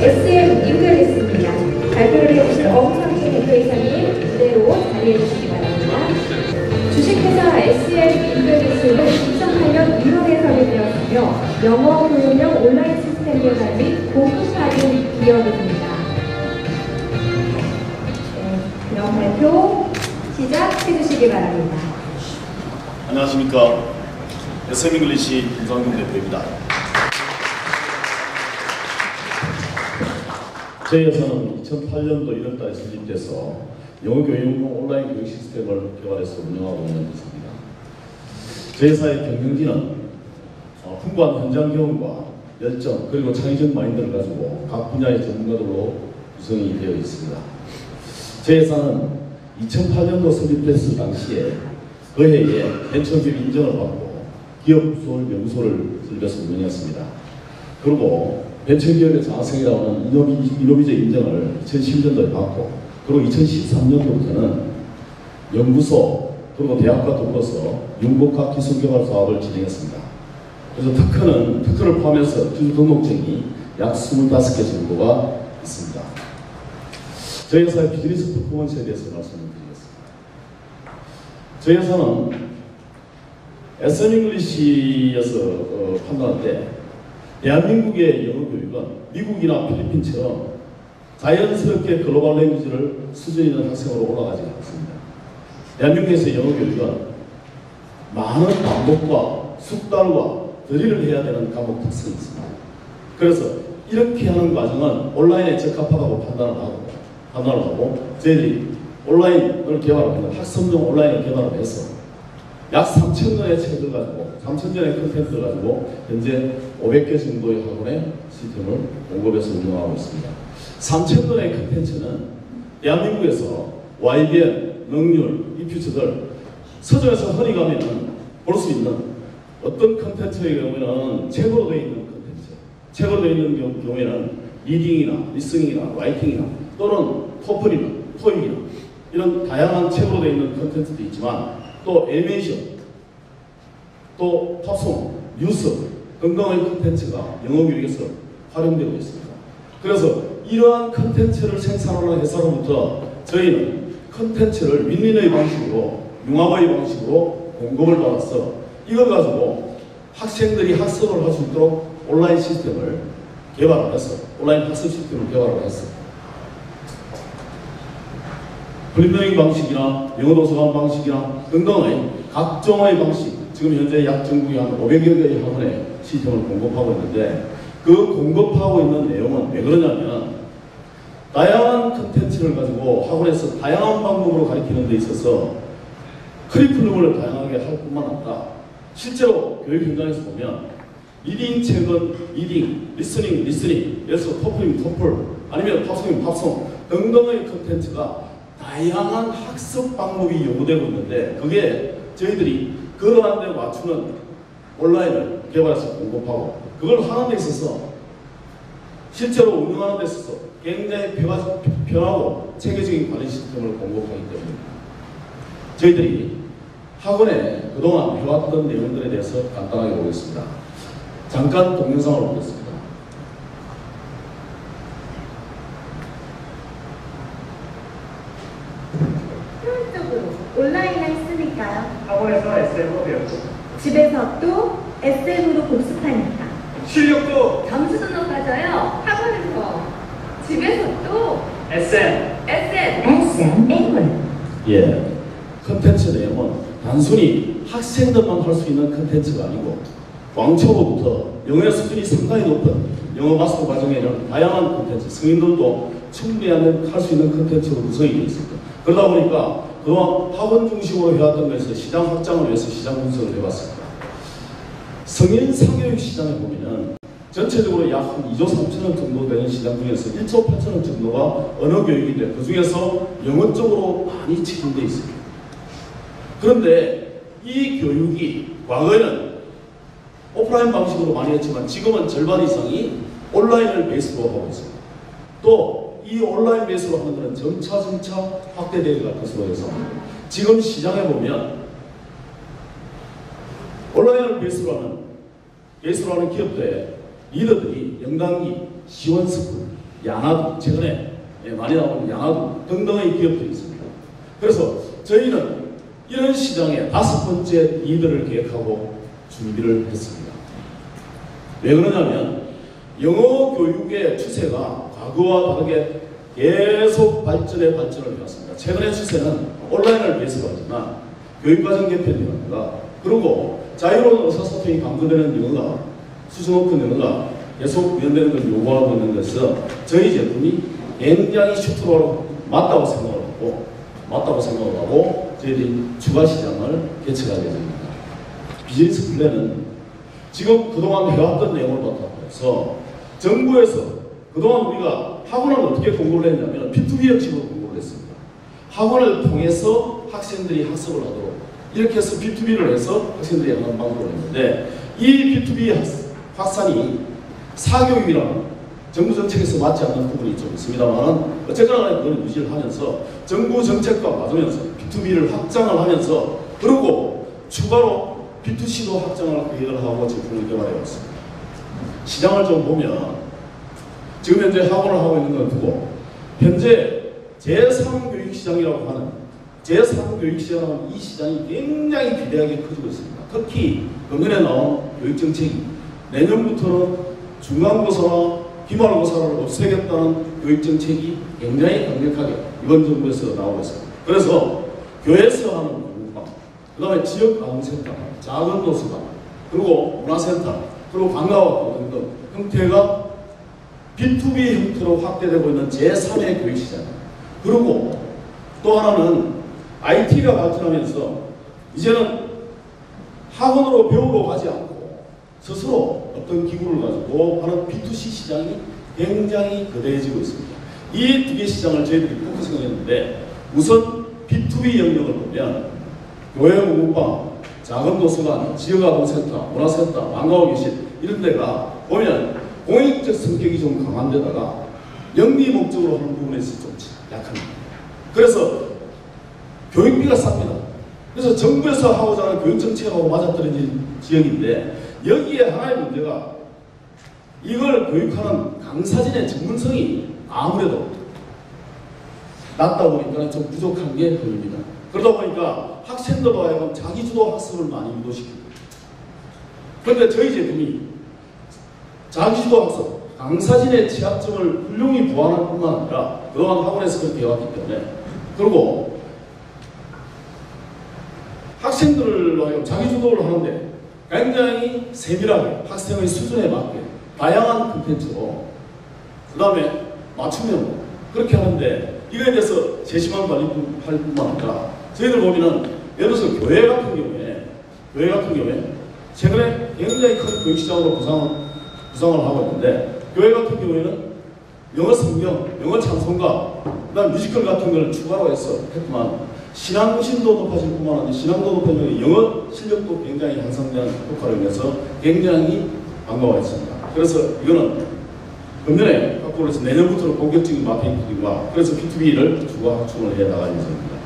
SM English입니다. 발표를 해주실 엄상춘 대표이사님 그대로 자리해 주시기 바랍니다. 주식회사 SM English는 2008년 1월에 설립되었으며 영어 교육용 온라인 시스템 개발 및 공급하는 기업입니다. 네, 그럼 발표 시작해 주시기 바랍니다. 안녕하십니까. SM English 김상경 대표입니다. 회사는 2008년도 1월달에 설립돼서 영어 교육용 온라인 교육 시스템을 개발해서 운영하고 있는 회사입니다. 저희 회사의 경영진은 어, 풍부한 현장 경험과 열정 그리고 창의적 마인드를 가지고 각 분야의 전문가들로 구성이 되어 있습니다. 저희 회사는 2008년도 설립됐을 당시에 그 해에 벤처기업 인정을 받고 기업 수월 연구소를 설립해서 운영했습니다. 그리고 장학생이라고 하는 이노비, 이노비제 인정을 2010년도에 받고 그리고 2013년도부터는 연구소 그리고 대학과 더불어서 융복학 기술개발 사업을 진행했습니다. 그래서 특허는 특허를 포함해서 기술 등록증이 약 25개 정도가 있습니다. 저희 회사의 비즈니스 퍼포먼스에 대해서 말씀드리겠습니다. 저희 회사는 SM잉글리시에서 어, 판단할 때 대한민국의 영어 교육은 미국이나 필리핀처럼 자연스럽게 글로벌 랭귀지를 수준 있는 학생으로 올라가지 않습니다. 대한민국에서 영어 교육은 많은 반복과 숙달과 들이를 해야 되는 과목 특성이 있습니다. 그래서 이렇게 하는 과정은 온라인에 적합하다고 판단을 하고 판단을 하고 저희들이 온라인을 개발합니다. 학습용 온라인을 개발을 해서 약 3천 권의 책을 가지고 3천 권의 컨텐츠를 가지고 현재 500개 정도의 학원의 시스템을 공급해서 운영하고 있습니다. 3천 권의 컨텐츠는 대한민국에서 YBM, 능률, 이퓨처들 서점에서 흔히 가면은 볼수 있는 어떤 컨텐츠의 경우에는 책으로 되어 있는 컨텐츠, 책으로 되어 있는 경우- 경우에는 reading이나 listening이나 writing이나 또는 토플이나 토익이나 이런 다양한 책으로 되어 있는 컨텐츠도 있지만 또 애니메이션, 또 팝송, 뉴스 등등의 컨텐츠가 영어 교육에서 활용되고 있습니다. 그래서 이러한 컨텐츠를 생산하는 회사로부터 저희는 컨텐츠를 윈윈의 방식으로 융합의 방식으로 공급을 받아서 이걸 가지고 학생들이 학습을 할 수 있도록 온라인 시스템을 개발을 해서 온라인 학습 시스템을 개발을 했습 blended learning 방식이나 영어 도서관 방식이나 등등의 각종의 방식 지금 현재 약 전국에 한 500여 개의 학원에 시스템을 공급하고 있는데 그 공급하고 있는 내용은 왜 그러냐면 다양한 컨텐츠를 가지고 학원에서 다양한 방법으로 가르치는 데 있어서 커리큘럼을 다양하게 할 뿐만 아니라 실제로 교육 현장에서 보면 reading 책은 reading, listening, listening, 그래서 토플이면 토플, 아니면 팝송이면 팝송 등등의 컨텐츠가 다양한 학습 방법이 요구되고 있는데 그게 저희들이 그러한 데 맞추는 온라인을 개발해서 공급하고 그걸 하는 데 있어서 실제로 운영하는 데 있어서 굉장히 편하고 체계적인 관리 시스템을 공급하기 때문입니다. 저희들이 학원에 그동안 해왔던 내용들에 대해서 간단하게 보겠습니다. 잠깐 동영상을 보겠습니다. 효율적으로 온라인을 학원에서 SM으로 배웠고 집에서 또 SM으로 복습하니까. 실력도 점수도 높아져요. 학원에서. 집에서 또 SM SM. SM English. 예. 컨텐츠 내용은 단순히 학생들만 할 수 있는 컨텐츠가 아니고 왕초보부터 영어 수준이 상당히 높은 영어 마스터 과정에는 다양한 컨텐츠, 성인들도 충분히 할 수 있는 컨텐츠로 구성이 되어 있습니다. 그러다 보니까 그동안 학원 중심으로 해왔던 것에서 시장 확장을 위해서 시장 분석을 해봤습니다. 성인 상교육 시장에 보면은 전체적으로 약 한 2조 3천억 정도 되는 시장 중에서 1조 8천억 정도가 언어 교육인데 그 중에서 영어 쪽으로 많이 치중되어 있습니다. 그런데 이 교육이 과거에는 오프라인 방식으로 많이 했지만 지금은 절반 이상이 온라인을 베이스로 하고 있습니다. 또 이 온라인 베이스로 하는 것은 점차 점차 확대되어 갈 것으로 해서 지금 시장에 보면 온라인을 베이스로 하는 베이스로 하는 기업들의 리더들이 영단기, 시원스쿨, 야나두 최근에 예, 많이 나오는 야나두 등등의 기업들이 있습니다. 그래서 저희는 이런 시장에 다섯 번째 리더를 계획하고 준비를 했습니다. 왜 그러냐면 영어 교육의 추세가 과거와 다르게 계속 발전에 발전을 해왔습니다. 최근의 추세는 온라인을 위해서 가지만 교육과정 개편이라든가 그리고 자유로운 의사소통이 강조되는 영어가 수준 높은 영어가 계속 연되는 걸 요구하고 있는 것은 저희 제품이 굉장히 슈트로 맞다고 생각을 하고 맞다고 생각을 하고 저희들이 추가 시장을 개척하게 됩니다. 비즈니스 플랜은 지금 그동안 해왔던 내용을 바탕으로 해서 정부에서 그동안 우리가 학원을 어떻게 공부를 했냐면 B2B 형식으로 공부를 했습니다. 학원을 통해서 학생들이 학습을 하도록 이렇게 해서 B2B를 해서 학생들이 하는 방법을 했는데 이 B2B 학, 확산이 사교육이라는 정부 정책에서 맞지 않는 부분이 좀 있습니다만 어쨌거나 그걸 유지를 하면서 정부 정책과 맞으면서 B2B를 확장을 하면서 그리고 추가로 B2C도 확장을 계획을 하고 제품을 개발해 왔습니다. 시장을 좀 보면 지금 현재 학원을 하고 있는 건 두고 현재 제3교육시장이라고 하는 제3교육시장이라는 이 시장이 굉장히 비대하게 커지고 있습니다. 특히 금년에 나온 교육정책이 내년부터는 중간고사나 기말고사를 없애겠다는 교육정책이 굉장히 강력하게 이번 정부에서 나오고 있습니다. 그래서 교회에서 하는 공부방, 그 다음에 지역아동센터, 작은 도서관, 그리고 문화센터, 그리고 방과후 등등 형태가 B2B 형태로 확대되고 있는 제3의 교육시장. 그리고 또 하나는 IT가 발전하면서 이제는 학원으로 배우러 가지 않고 스스로 어떤 기구를 가지고 하는 B2C 시장이 굉장히 거대해지고 있습니다. 이 두 개 시장을 저희들이 focusing을 했는데 우선 B2B 영역을 보면 교회 문방, 작은 도서관, 지역아동센터, 문화센터, 방과후 교실 이런 데가 보면 공익적 성격이 좀 강한 데다가 영리 목적으로 하는 부분에서 좀 약합니다. 그래서 교육비가 쌉니다. 그래서 정부에서 하고자 하는 교육정책하고 맞아떨어진 지역인데 여기에 하나의 문제가 이걸 교육하는 강사진의 전문성이 아무래도 낮다 보니까 좀 부족한 게 보입니다. 그러다 보니까 학생들도 하여금 자기주도 학습을 많이 유도시키고 그런데 저희 제품이 자기주도 학습, 강사진의 취약점을 훌륭히 보완할 뿐만 아니라 그동안 학원에서 그렇게 해왔기 때문에. 그리고 하여금 자기주도를 하는데 굉장히 세밀하게 학생의 수준에 맞게 다양한 콘텐츠로 그 다음에 맞춤형으로 그렇게 하는데 이거에 대해서 세심한 관리할 뿐만 아니라 저희들 보면은 예를 들어서 교회 같은 경우에 교회 같은 경우에 최근에 굉장히 큰 교육시장으로 구상을, 구상을 하고 있는데 교회 같은 경우에는 영어 성경, 영어 찬송가, 그 다음 뮤지컬 같은 걸 추가로 해서 했지만 신앙심도 높아질 뿐만 아니라 신앙도 높아지면 영어 실력도 굉장히 향상되는 효과를 위해서 굉장히 반가워 했습니다. 그래서 이거는 금년에 해서 내년부터는 본격적인 마케팅과 그래서 B2B를 추가 확충을 해 나갈 예정입니다.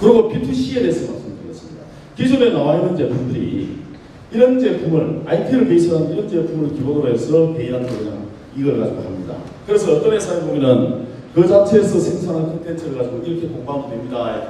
그리고 B2C에 대해서 말씀드리겠습니다. 기존에 나와 있는 제품들이 이런 제품을 IT를 베이스한 이런 제품을 기본으로 해서 개인한테 그냥 이걸 가지고 합니다. 그래서 어떤 회사에 보면은 그 자체에서 생산한 콘텐츠를 가지고 이렇게 공부하면 됩니다.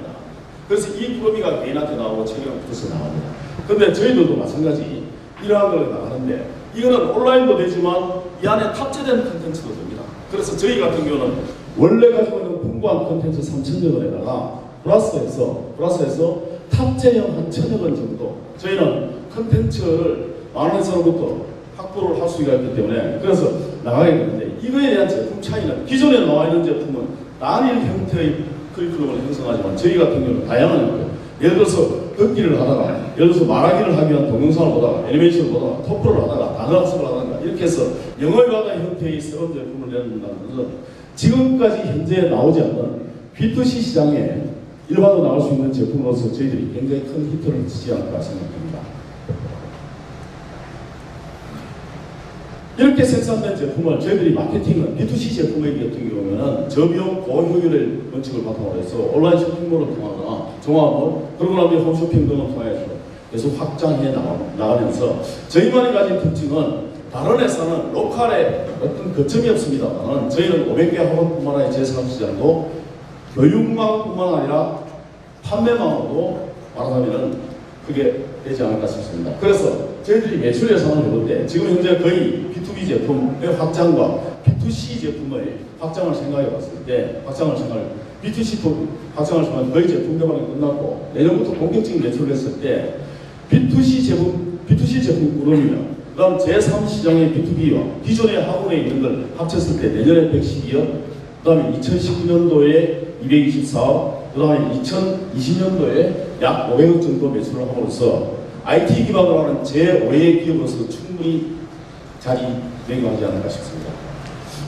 그래서 이 프로비가 개인한테 나오고 체계가 붙어서 나옵니다. 근데 저희들도 마찬가지 이러한 걸 나가는데 이거는 온라인도 되지만 이 안에 탑재된 콘텐츠도 됩니다. 그래서 저희 같은 경우는 원래 가지고 있는 풍부한 콘텐츠 3천여 원에다가 플러스해서 플러스해서 탑재형 한 천여 원 정도 저희는 콘텐츠를 만 원에서부터 확보를 할 수가 있기 때문에 그래서 나가게 되는데 이거에 대한 제품 차이는 기존에 나와 있는 제품은 단일 형태의 커리큘럼을 형성하지만 저희 같은 경우는 다양한 형태 예를 들어서 듣기를 하다가 예를 들어서 말하기를 하기 위한 동영상을 보다가 애니메이션을 보다가 토플을 하다가 단어 학습을 하다가 이렇게 해서 영어에 관한 형태의 새로운 제품을 내놓는다는 것은 지금까지 현재 나오지 않는 B2C 시장에 일반으로 나올 수 있는 제품으로서 저희들이 굉장히 큰 히트를 치지 않을까 생각합니다. 이렇게 생산된 제품을 저희들이 마케팅은 B2C 제품의 같은 경우에는 저비용 고효율의 원칙을 바탕으로 해서 온라인 쇼핑몰을 통하거나 종합을 그러고 나면 홈쇼핑 등을 통해서 계속 확장해 나가, 나가면서 저희만이 가진 특징은 다른 회사는 로컬에 어떤 거점이 없습니다만 저희는 500개 학원뿐만 아니라 제3시장도 교육망뿐만 아니라 판매망으로도 말하자면 그게 되지 않을까 싶습니다. 그래서 저희들이 매출 예상을 해볼 때 지금 현재 거의 B2B 제품의 확장과 B2C 제품의 확장을 생각해 봤을 때 확장을 생각 B2C 확장을 생각 거의 제품 개발이 끝났고 내년부터 본격적인 매출을 했을 때 B2C 제품 B2C 제품 꾸러미면 그다음 제3시장의 B2B와 기존의 학원에 있는 걸 합쳤을 때 내년에 112억 그 다음에 2019년도에 224억 그다음에 2020년도에 약 500억 정도 매출을 함으로써 IT 기반으로 하는 제5의 기업으로서 충분히 자리매김하지 않을까 싶습니다.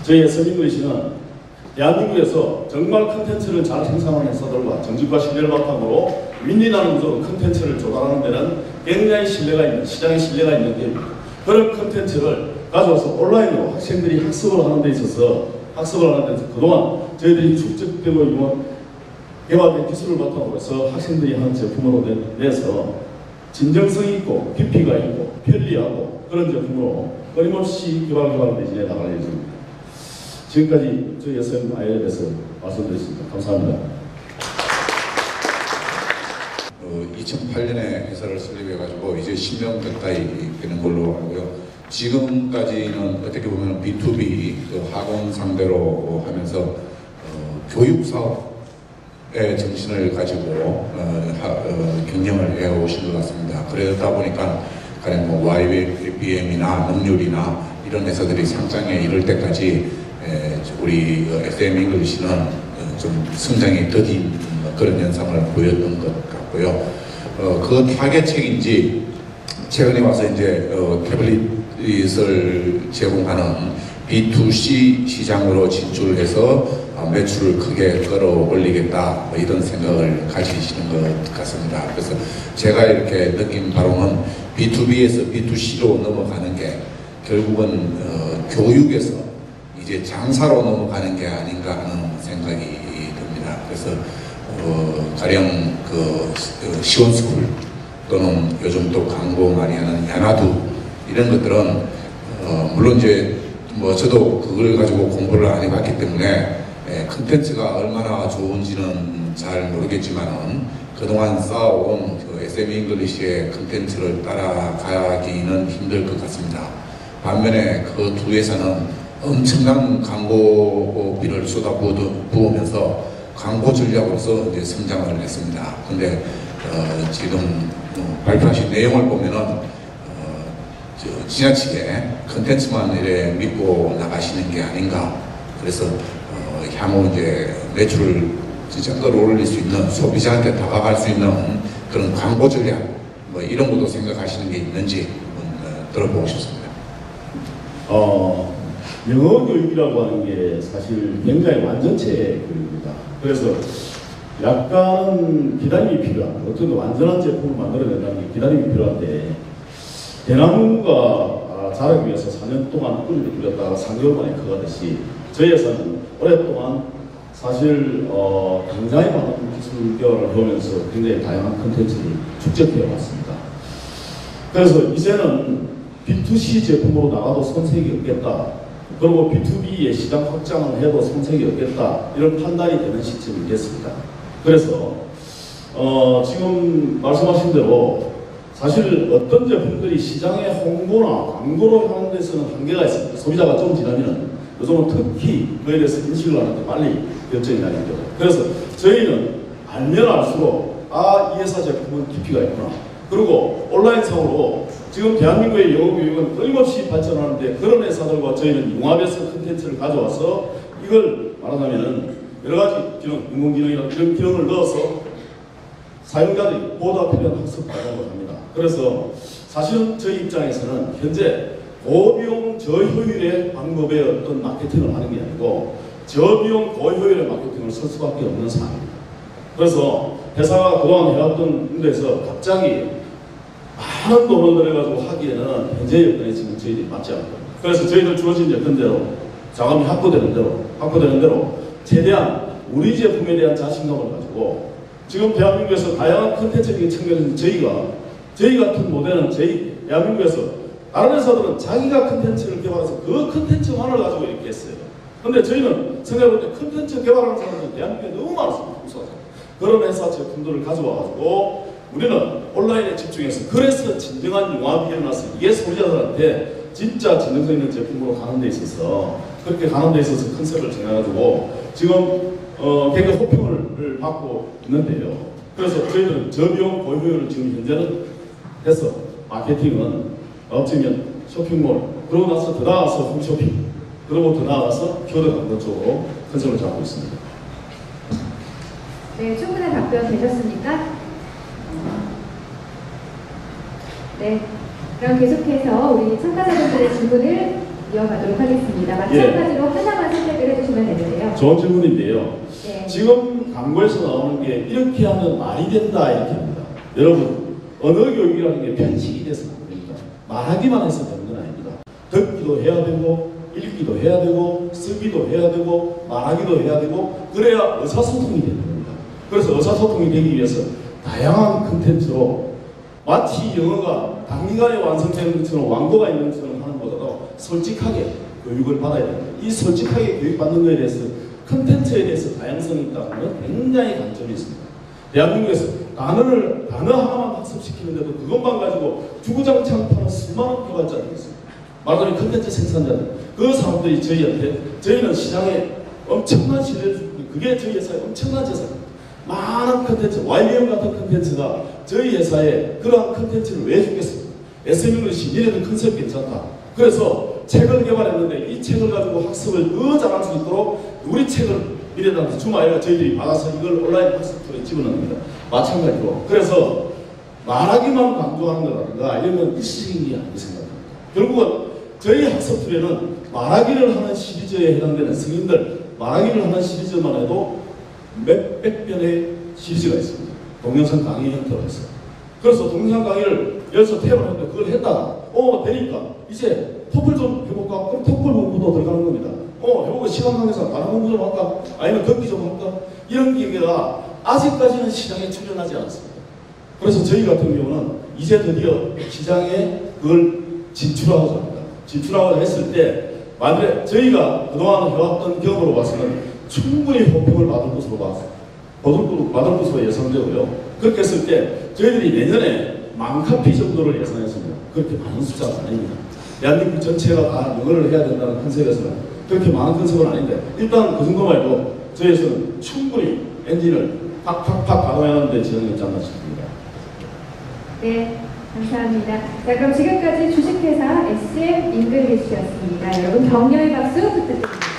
저희 SM English는 대한민국에서 정말 컨텐츠를 잘 생산하는 회사들과 정직과 신뢰를 바탕으로 윈윈하는 구조로 컨텐츠를 조달하는 데는 굉장히 신뢰가 있는 시장에 신뢰가 있는 기업입니다. 그런 컨텐츠를 가져와서 온라인으로 학생들이 학습을 하는 데 있어서 학습을 하는 데 있어서 그동안 저희들이 축적되고 있는 개발된 기술을 바탕으로 해서 학생들이 하는 제품으로 내- 내서 진정성 있고 깊이가 있고 편리하고 그런 제품으로 끊임없이 개발 개발 대진해 나갈 예정입니다. 지금까지 저희 SMI에 대해서 말씀드렸습니다. 감사합니다. 어, 2008년에 회사를 설립해가지고 이제 10년 가까이 되는 걸로 알고요. 지금까지는 어떻게 보면 B2B 그 학원 상대로 하면서 어, 교육 사업의 정신을 가지고 어, 하- 어, 경영을 해오신 것 같습니다. 그러다 보니까 가령 뭐 YBM이나 능률이나 이런 회사들이 상장에 이를 때까지 에, 우리 SM English는 어, 좀 성장이 더딘 그런 현상을 보였던 것 같고요. 어, 그 타개책인지 최근에 와서 이제 어, 태블릿 을 제공하는 B2C 시장으로 진출해서 어, 매출을 크게 끌어올리겠다 뭐 이런 생각을 가지시는 것 같습니다. 그래서 제가 이렇게 느낀 바로는 B2B에서 B2C로 넘어가는 게 결국은 어, 교육에서 이제 장사로 넘어가는 게 아닌가 하는 생각이 듭니다. 그래서 어, 가령 그 시- 어, 시원스쿨 또는 요즘 또 광고 많이 하는 야나두 이런 것들은 어, 물론 이제 뭐 저도 그걸 가지고 공부를 안 해봤기 때문에 예, 컨텐츠가 얼마나 좋은지는 잘 모르겠지만은 그동안 쌓아온 그 SM English의 컨텐츠를 따라가기는 힘들 것 같습니다. 반면에 그 두 회사는 엄청난 광고비를 쏟아부으면서 광고 전략으로서 이제 성장을 했습니다. 근데 어, 지금 어, 발표하신 내용을 보면은 지나치게 컨텐츠만 이래 믿고 나가시는 게 아닌가. 그래서 어, 향후 이제 매출을 진짜 끌어올릴 수 있는 소비자한테 다가갈 수 있는 그런 광고 전략 뭐 이런 것도 생각하시는 게 있는지 어, 들어보고 싶습니다. 어, 영어 교육이라고 하는 게 사실 굉장히 완전체 교육입니다. 그래서 약간 기다림이 필요한, 어떤 완전한 제품을 만들어낸다는 게 기다림이 필요한데, 대나무가 아, 자라기 위해서 4년 동안 뿌리를 뿌렸다가 3개월 만에 커가듯이, 저희 회사는 오랫동안 사실, 어, 당장에 많은 기술 개발을 해오면서 굉장히 다양한 컨텐츠를 축적해 왔습니다. 그래서 이제는 B2C 제품으로 나가도 손색이 없겠다. 그리고 B2B의 시장 확장을 해도 손색이 없겠다. 이런 판단이 되는 시점이 됐습니다. 그래서 어, 지금 말씀하신 대로 사실 어떤 제품들이 시장에 홍보나 광고로 하는 데서는 한계가 있습니다. 소비자가 좀 지나면 요즘은 특히 그에 대해서 인식을 하는데 빨리 결정이 나겠죠. 그래서 저희는 알면 알수록 아, 이 회사 제품은 깊이가 있구나. 그리고 온라인상으로 지금 대한민국의 영어 교육은 끊임없이 발전하는데 그런 회사들과 저희는 융합해서 컨텐츠를 가져와서 이걸 말하자면 여러 가지 기능, 인공지능이나 이런 기능을 넣어서 사용자들이 보다 필요한 학습 과정을 합니다. 그래서 사실은 저희 입장에서는 현재 고비용 저효율의 방법의 어떤 마케팅을 하는 게 아니고 저비용 고효율의 마케팅을 쓸 수밖에 없는 상황입니다. 그래서 회사가 그동안 해왔던 데서 갑자기 많은 돈을 들여가지고 하기에는 현재 여건에 지금 저희들이 맞지 않고 그래서 저희들 주어진 여건대로 자금이 확보되는 대로 확보되는 대로 최대한 우리 제품에 대한 자신감을 가지고 지금 대한민국에서 다양한 컨텐츠적인 측면에서 저희가 저희 같은 모델은 저희 대한민국에서 다른 회사들은 자기가 컨텐츠를 개발해서 그 컨텐츠만을 가지고 이렇게 했어요. 근데 저희는 생각해볼 때 컨텐츠 개발하는 사람들은 대한민국에 너무 많습니다. 그런 회사 제품들을 가져와가지고 우리는 온라인에 집중해서 그래서 진정한 융합이 일어났어요. 이게 소비자들한테 진짜 진정성 있는 제품으로 가는 데 있어서 그렇게 가는 데 있어서 컨셉을 정해가지고 지금 어, 굉장히 호평을 받고 있는데요. 그래서 저희들은 저비용 고효율을 지금 현재는 해서 마케팅은 어쩌면 쇼핑몰 그러고 나서 더 나아가서 홈쇼핑 그리고 더 나아가서 광고 쪽으로 컨셉을 잡고 있습니다. 네, 충분한 답변 되셨습니까? 네, 그럼 계속해서 우리 참가자분들의 질문을 이어가도록 하겠습니다. 마찬가지로 하나만 선택을 해주시면 되는데요. 좋은 질문인데요. 네. 지금 광고에서 나오는 게 이렇게 하면 말이 된다 이렇게 합니다. 여러분 언어 교육이라는 게 편식이 돼서 안 됩니다. 말하기만 해서 되는 건 아닙니다. 듣기도 해야 되고 읽기도 해야 되고 쓰기도 해야 되고 말하기도 해야 되고 그래야 의사소통이 되는 겁니다. 그래서 의사소통이 되기 위해서 다양한 컨텐츠로 마치 영어가 단기간에 완성되는 것처럼 완고가 있는 것처럼 하는 것보다도 솔직하게 교육을 받아야 됩니다. 이 솔직하게 교육받는 것에 대해서 컨텐츠에 대해서 다양성이 있다는 건 굉장히 단점이 있습니다. 대한민국에서 단어를 단어 하나만 학습시키는데도 그것만 가지고 주구장창 파는 수많은 개발자들이 있습니다. 말하자면 컨텐츠 생산자들 그 사람들이 저희한테 저희는 시장에 엄청난 신뢰를 주고 그게 저희 회사의 엄청난 재산입니다. 많은 컨텐츠, YBM 같은 컨텐츠가 저희 회사에 그러한 컨텐츠를 왜 주겠습니까? SM잉글리시 니네들 컨셉 괜찮다. 그래서 책을 개발했는데 이 책을 가지고 학습을 더 잘할 수 있도록 우리 책을 미래당에서 주말에 저희들이 받아서 이걸 온라인 학습 툴에 집어넣습니다. 마찬가지로. 그래서 말하기만 강조하는 거라든가 건 일시적인 게 아니고 생각합니다. 결국은 저희 학습 툴에는 말하기를 하는 시리즈에 해당되는 승인들 말하기를 하는 시리즈만 해도 몇백 편의 시리즈가 있습니다. 동영상 강의 형태로 해서. 그래서 동영상 강의를 여기서 탭을 했는데 그걸 했다가 어 되니까 이제 토플 좀 해볼까? 그럼 토플 공부도 들어가는 겁니다. 어 해보고 시간 관계상 다른 공부 좀 할까? 아니면 듣기 좀 할까? 이런 기회가 아직까지는 시장에 출연하지 않았습니다. 그래서 저희 같은 경우는 이제 드디어 시장에 그걸 진출하고자 합니다. 진출하고자 했을 때 만약에 저희가 그동안 해왔던 경험으로 봐서는 충분히 호평을 받을 것으로 것- 받을 것으로 예상되고요. 그렇게 했을 때 저희들이 내년에 만 카피 정도를 예상했습니다. 그렇게 많은 숫자가 아닙니다. 대한민국 전체가 다 영어를 해야 된다는 컨셉에서는 그렇게 많은 컨셉은 아닌데 일단 그 정도만 해도 저희에서는 충분히 엔진을 팍팍팍 가동하는 데 지장이 있지 않나 싶습니다. 네, 감사합니다. 자, 그럼 지금까지 주식회사 SM English였습니다. 여러분 격려의 박수 부탁드립니다.